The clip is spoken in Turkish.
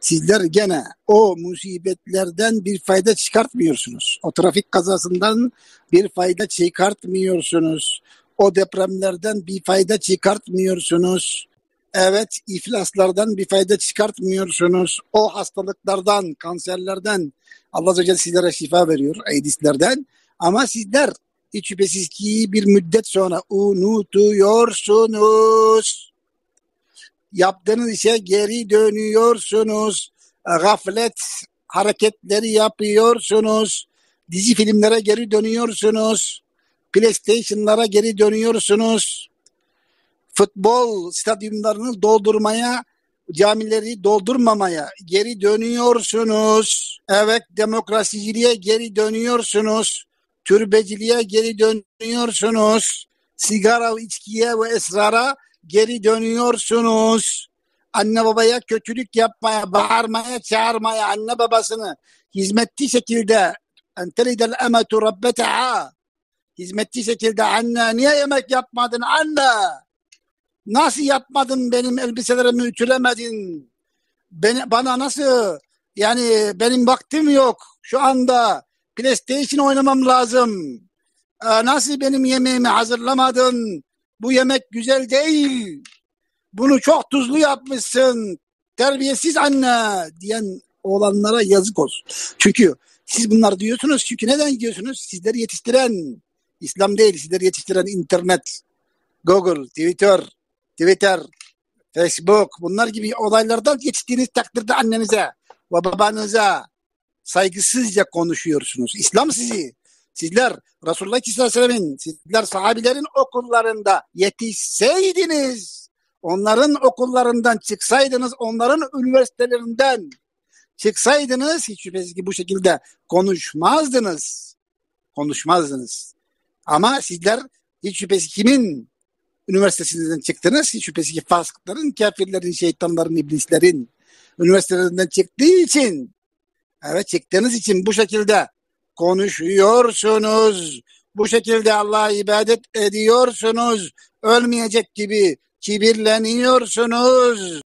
Sizler gene o musibetlerden bir fayda çıkartmıyorsunuz. O trafik kazasından bir fayda çıkartmıyorsunuz. O depremlerden bir fayda çıkartmıyorsunuz. Evet, iflaslardan bir fayda çıkartmıyorsunuz. O hastalıklardan, kanserlerden Allah Azze sizlere şifa veriyor, aidislerden. Ama sizler hiç şüphesiz ki bir müddet sonra unutuyorsunuz. Yaptığınız işe geri dönüyorsunuz. Gaflet hareketleri yapıyorsunuz. Dizi filmlere geri dönüyorsunuz. PlayStation'lara geri dönüyorsunuz. Futbol stadyumlarını doldurmaya, camileri doldurmamaya geri dönüyorsunuz. Evet demokrasiciliğe geri dönüyorsunuz. Türbeciliğe geri dönüyorsunuz. Sigara, içkiye ve esrara geri dönüyorsunuz. Anne babaya kötülük yapmaya, bağırmaya, çağırmaya, anne babasını hizmetli şekilde entelidel emetu rabbeteha hizmetli şekilde anne niye yemek yapmadın anne? Nasıl yapmadın benim elbiselerimi ütülemedin? Beni, bana nasıl yani benim vaktim yok şu anda PlayStation oynamam lazım. Ee, nasıl benim yemeğimi hazırlamadın? Bu yemek güzel değil. Bunu çok tuzlu yapmışsın. Terbiyesiz anne diyen oğlanlara yazık olsun. Çünkü siz bunlar diyorsunuz. Çünkü neden diyorsunuz? Sizleri yetiştiren İslam değil, sizleri yetiştiren internet, Google, Twitter, Twitter, Facebook bunlar gibi olaylardan yetiştiğiniz takdirde annenize ve babanıza saygısızca konuşuyorsunuz. İslam sizi, sizler Resulullah Aleyhisselam'ın, sizler sahabilerin okullarında yetişseydiniz, onların okullarından çıksaydınız, onların üniversitelerinden çıksaydınız hiç şüphesiz ki bu şekilde konuşmazdınız. Konuşmazdınız. Ama sizler hiç şüphesiz kimin üniversitesinden çıktınız? Hiç şüphesiz ki fasıkların, kafirlerin, şeytanların, iblislerin üniversitelerinden çıktığı için evet çıktığınız için bu şekilde konuşuyorsunuz. Bu şekilde Allah'a ibadet ediyorsunuz. Ölmeyecek gibi kibirleniyorsunuz.